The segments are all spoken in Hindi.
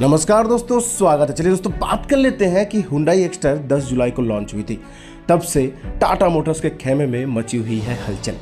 नमस्कार दोस्तों, स्वागत है। चलिए दोस्तों, बात कर लेते हैं कि हुंडई एक्सटर 10 जुलाई को लॉन्च हुई थी। तब से टाटा मोटर्स के खेमे में मची हुई है हलचल।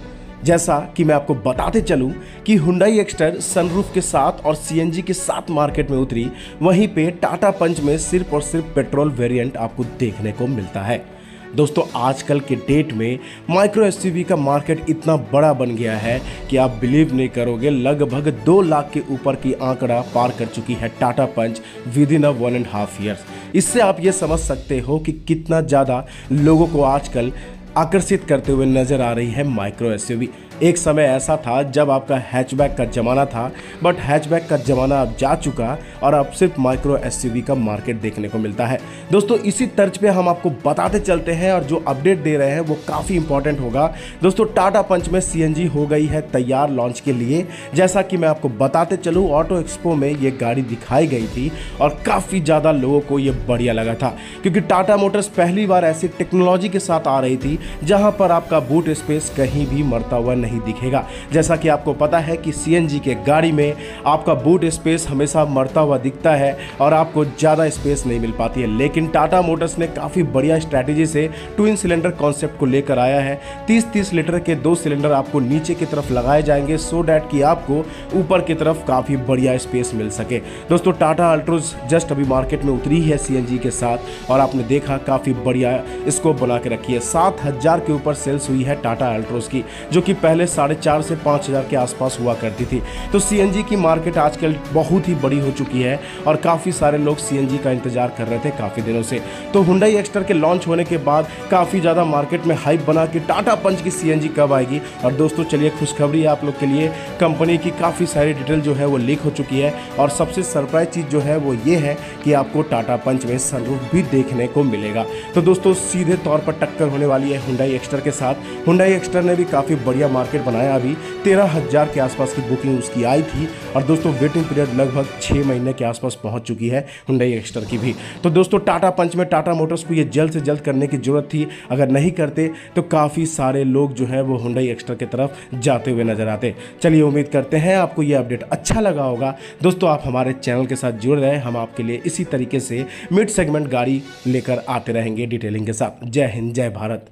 जैसा कि मैं आपको बताते चलूँ कि हुंडई एक्सटर सनरूफ के साथ और सीएनजी के साथ मार्केट में उतरी, वहीं पे टाटा पंच में सिर्फ़ और सिर्फ़ पेट्रोल वेरिएंट आपको देखने को मिलता है। दोस्तों, आजकल के डेट में माइक्रो एसयूवी का मार्केट इतना बड़ा बन गया है कि आप बिलीव नहीं करोगे, लगभग दो लाख के ऊपर की आंकड़ा पार कर चुकी है Tata Punch within a one and half years इससे आप ये समझ सकते हो कि कितना ज़्यादा लोगों को आजकल आकर्षित करते हुए नज़र आ रही है माइक्रो एसयूवी एक समय ऐसा था जब आपका हैचबैक का ज़माना था बट हैचबैक का ज़माना अब जा चुका और अब सिर्फ़ माइक्रो एस का मार्केट देखने को मिलता है। दोस्तों, इसी तर्ज पे हम आपको बताते चलते हैं और जो अपडेट दे रहे हैं वो काफ़ी इंपॉर्टेंट होगा। दोस्तों, टाटा पंच में सीएनजी हो गई है तैयार लॉन्च के लिए। जैसा कि मैं आपको बताते चलूँ ऑटो एक्सपो में ये गाड़ी दिखाई गई थी और काफ़ी ज़्यादा लोगों को ये बढ़िया लगा था, क्योंकि टाटा मोटर्स पहली बार ऐसी टेक्नोलॉजी के साथ आ रही थी जहाँ पर आपका बूट स्पेस कहीं भी मरता हुआ नहीं नहीं दिखेगा। जैसा कि आपको पता है कि सीएनजी के गाड़ी में आपका बूट स्पेस हमेशा मरता हुआ दिखता है और आपको ज़्यादा स्पेस नहीं मिल पाती है। लेकिन टाटा मोटर्स ने काफ़ी बढ़िया स्ट्रैटेजी से ट्विन सिलेंडर कॉन्सेप्ट को लेकर आया है। तीस तीस लीटर के दो सिलेंडर आपको नीचे की तरफ़ लगाए जाएँगे सो डैट कि आपको ऊपर की तरफ़ काफ़ी बढ़िया स्पेस मिल सके। दोस्तों टाटा अल्ट्रोज जस्ट अभी मार्केट में उतरी है सीएनजी के साथ और आपने देखा काफ़ी बढ़िया स्कोप बना के रखी है। सात हज़ार के ऊपर सेल्स हुई है टाटा अल्ट्रोज की, जो कि पहले पहले साढ़े चार से पाँच हज़ार के आसपास हुआ करती थी। तो सीएनजी की मार्केट आजकल बहुत ही बड़ी हो चुकी है और काफ़ी सारे लोग सीएनजी का इंतज़ार कर रहे थे काफ़ी दिनों से। तो हुंडई एक्सटर के लॉन्च होने के बाद काफ़ी ज़्यादा मार्केट में हाइप बना कि टाटा पंच की सीएनजी कब आएगी। और दोस्तों, चलिए खुशखबरी है आप लोग के लिए। कंपनी की काफ़ी सारी डिटेल जो है वो लीक हो चुकी है। और सबसे सरप्राइज़ चीज़ जो है वो ये है कि आपको टाटा पंच में सनरूफ भी देखने को मिलेगा। तो दोस्तों, सीधे तौर पर टक्कर होने वाली है हुंडई एक्सटर के साथ। हुंडई एक्सटर ने भी काफ़ी बढ़िया मार्केट बनाया। अभी तेरह हज़ार के आसपास की बुकिंग उसकी आई थी और दोस्तों, वेटिंग पीरियड लगभग छः महीने के आसपास पहुँच चुकी है हुंडई एक्स्टर की भी। तो दोस्तों, टाटा पंच में टाटा मोटर्स को ये जल्द से जल्द करने की ज़रूरत थी। अगर नहीं करते तो काफ़ी सारे लोग जो है वो हुंडई एक्स्टर की तरफ़ जाते हुए नज़र आते। चलिए, उम्मीद करते हैं आपको ये अपडेट अच्छा लगा होगा। दोस्तों, आप हमारे चैनल के साथ जुड़ रहे हम आपके लिए इसी तरीके से मिड सेगमेंट गाड़ी लेकर आते रहेंगे डिटेलिंग के साथ। जय हिंद, जय भारत।